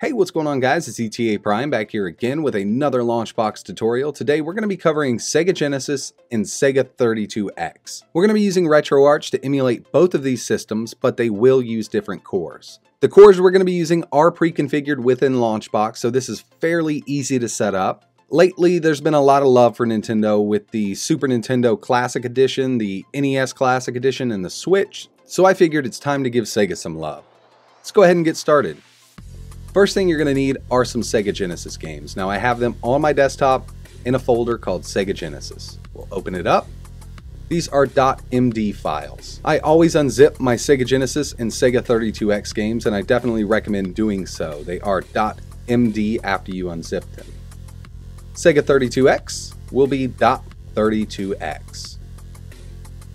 Hey, what's going on guys? It's ETA Prime back here again with another Launchbox tutorial. Today we're going to be covering Sega Genesis and Sega 32X. We're going to be using RetroArch to emulate both of these systems, but they will use different cores. The cores we're going to be using are pre-configured within Launchbox, so this is fairly easy to set up. Lately, there's been a lot of love for Nintendo with the Super Nintendo Classic Edition, the NES Classic Edition, and the Switch, so I figured it's time to give Sega some love. Let's go ahead and get started. First thing you're going to need are some Sega Genesis games. Now I have them on my desktop in a folder called Sega Genesis. We'll open it up. These are .md files. I always unzip my Sega Genesis and Sega 32X games and I definitely recommend doing so. They are .md after you unzip them. Sega 32X will be .32X.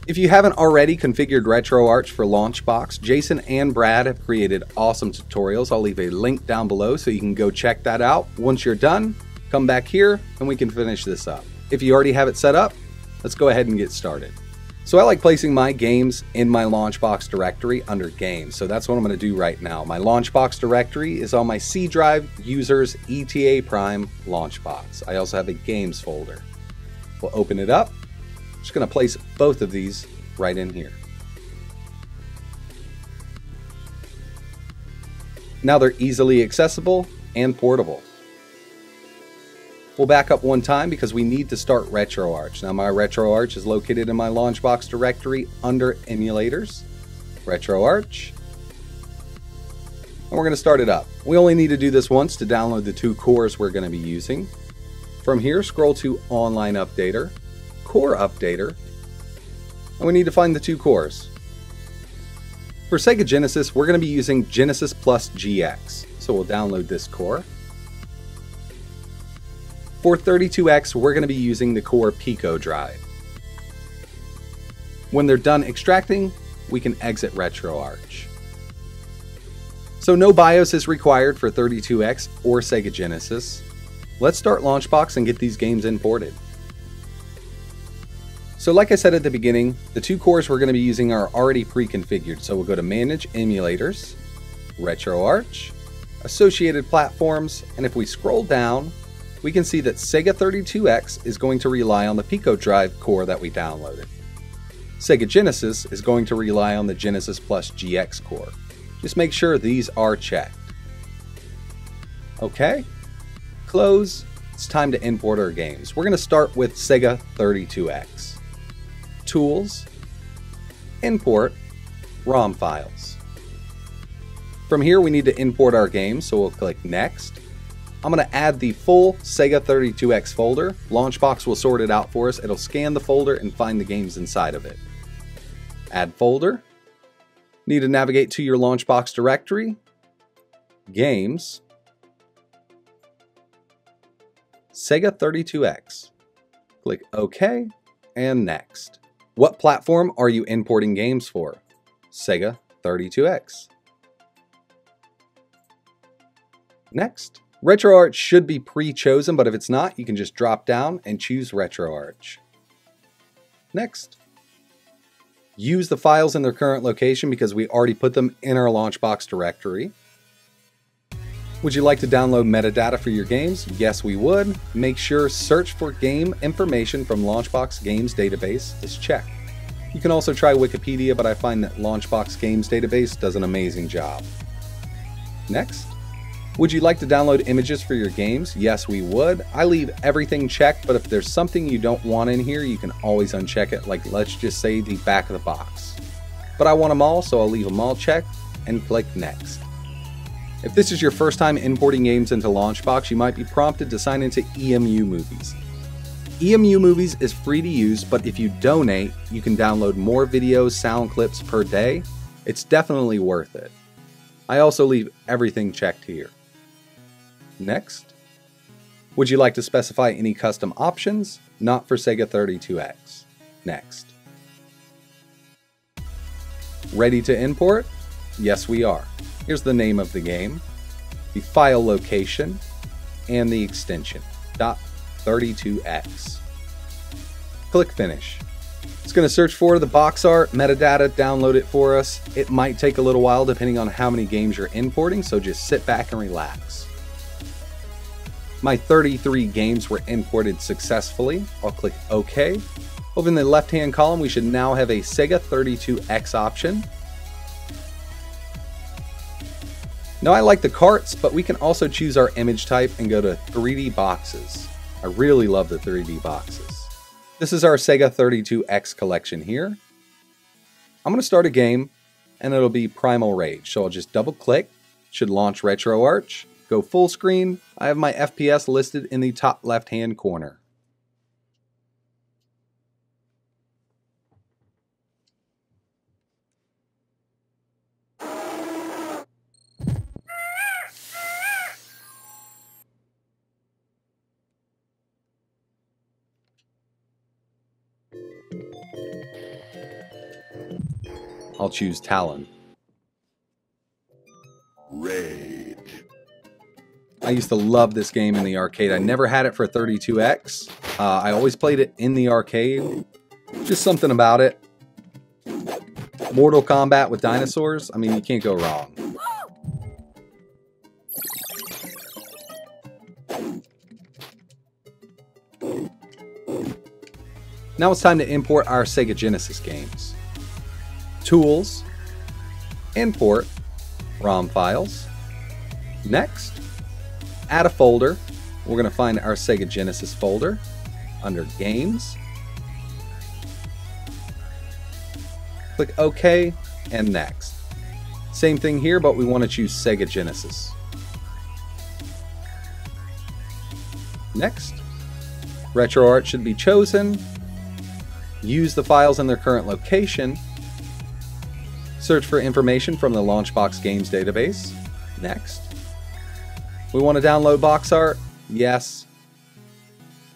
If you haven't already configured RetroArch for Launchbox, Jason and Brad have created awesome tutorials. I'll leave a link down below so you can go check that out. Once you're done, come back here and we can finish this up. If you already have it set up, let's go ahead and get started. So I like placing my games in my Launchbox directory under Games, so that's what I'm going to do right now. My Launchbox directory is on my C drive users ETA Prime Launchbox. I also have a Games folder. We'll open it up just going to place both of these right in here. Now they're easily accessible and portable. We'll back up one time because we need to start RetroArch. Now my RetroArch is located in my Launchbox directory under Emulators, RetroArch, and we're going to start it up. We only need to do this once to download the two cores we're going to be using. From here, scroll to Online Updater, core updater, and we need to find the two cores. For Sega Genesis, we're going to be using Genesis Plus GX, so we'll download this core. For 32X, we're going to be using the core Pico drive. When they're done extracting, we can exit RetroArch. So no BIOS is required for 32X or Sega Genesis. Let's start Launchbox and get these games imported. So like I said at the beginning, the two cores we're going to be using are already pre-configured. So we'll go to Manage Emulators, RetroArch, Associated Platforms, and if we scroll down, we can see that Sega 32X is going to rely on the Pico Drive core that we downloaded. Sega Genesis is going to rely on the Genesis Plus GX core. Just make sure these are checked. Okay, close. It's time to import our games. We're going to start with Sega 32X. Tools, Import, ROM files. From here we need to import our game, so we'll click Next. I'm going to add the full Sega 32X folder. Launchbox will sort it out for us. It'll scan the folder and find the games inside of it. Add folder. Need to navigate to your Launchbox directory. Games. Sega 32X. Click OK and Next. What platform are you importing games for? Sega 32X. Next. RetroArch should be pre-chosen, but if it's not, you can just drop down and choose RetroArch. Next. Use the files in their current location because we already put them in our Launchbox directory. Would you like to download metadata for your games? Yes, we would. Make sure search for game information from Launchbox Games Database is checked. You can also try Wikipedia, but I find that Launchbox Games Database does an amazing job. Next. Would you like to download images for your games? Yes, we would. I leave everything checked, but if there's something you don't want in here, you can always uncheck it, like let's just say the back of the box. But I want them all, so I'll leave them all checked and click Next. If this is your first time importing games into Launchbox, you might be prompted to sign into EMU Movies. EMU Movies is free to use, but if you donate, you can download more videos, sound clips per day. It's definitely worth it. I also leave everything checked here. Next. Would you like to specify any custom options? Not for Sega 32X. Next. Ready to import? Yes, we are. Here's the name of the game, the file location, and the extension, .32x. Click Finish. It's going to search for the box art, metadata, download it for us. It might take a little while depending on how many games you're importing, so just sit back and relax. My 33 games were imported successfully. I'll click OK. Over in the left hand column, we should now have a Sega 32X option. Now I like the carts, but we can also choose our image type and go to 3D boxes. I really love the 3D boxes. This is our Sega 32X collection here. I'm going to start a game and it'll be Primal Rage. So I'll just double click, should launch RetroArch, go full screen. I have my FPS listed in the top left hand corner. I'll choose Talon. Rage. I used to love this game in the arcade. I never had it for 32X. Uh, I always played it in the arcade. Just something about it. Mortal Kombat with dinosaurs. I mean, you can't go wrong. Now it's time to import our Sega Genesis games. Tools, Import, ROM files. Next, add a folder. We're going to find our Sega Genesis folder under Games. Click OK and Next. Same thing here, but we want to choose Sega Genesis. Next, RetroArch should be chosen. Use the files in their current location Search for information from the Launchbox Games database. Next. We want to download box art? Yes.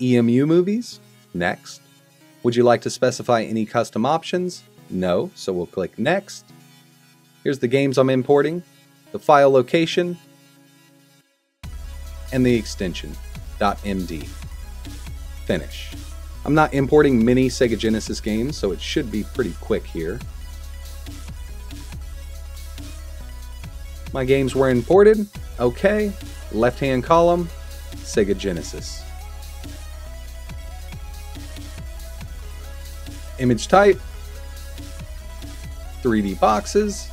EMU movies? Next. Would you like to specify any custom options? No, so we'll click Next. Here's the games I'm importing, the file location, and the extension, .md. Finish. I'm not importing many Sega Genesis games, so it should be pretty quick here. My games were imported. Okay. Left hand column, Sega Genesis. Image type, 3D boxes.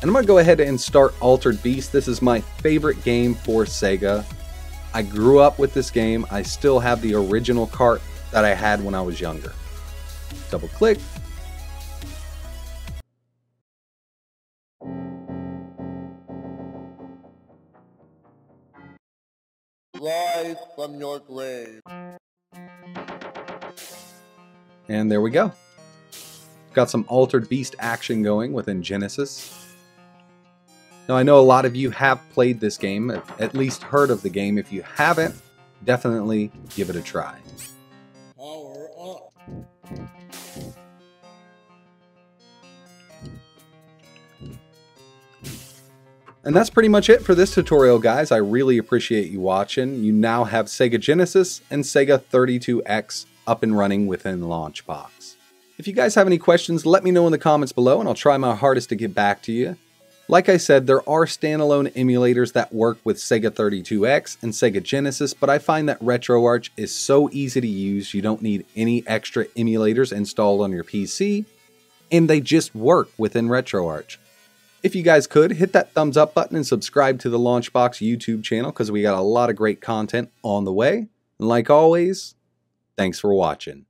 And I'm going to go ahead and start Altered Beast. This is my favorite game for Sega. I grew up with this game. I still have the original cart that I had when I was younger. Double click, rise from your grave. And there we go. Got some Altered Beast action going within Genesis. Now, I know a lot of you have played this game, at least heard of the game. If you haven't, definitely give it a try. And that's pretty much it for this tutorial, guys. I really appreciate you watching. You now have Sega Genesis and Sega 32X up and running within Launchbox. If you guys have any questions, let me know in the comments below and I'll try my hardest to get back to you. Like I said, there are standalone emulators that work with Sega 32X and Sega Genesis, but I find that RetroArch is so easy to use, you don't need any extra emulators installed on your PC, and they just work within RetroArch. If you guys could, hit that thumbs up button and subscribe to the Launchbox YouTube channel because we got a lot of great content on the way. And like always, thanks for watching.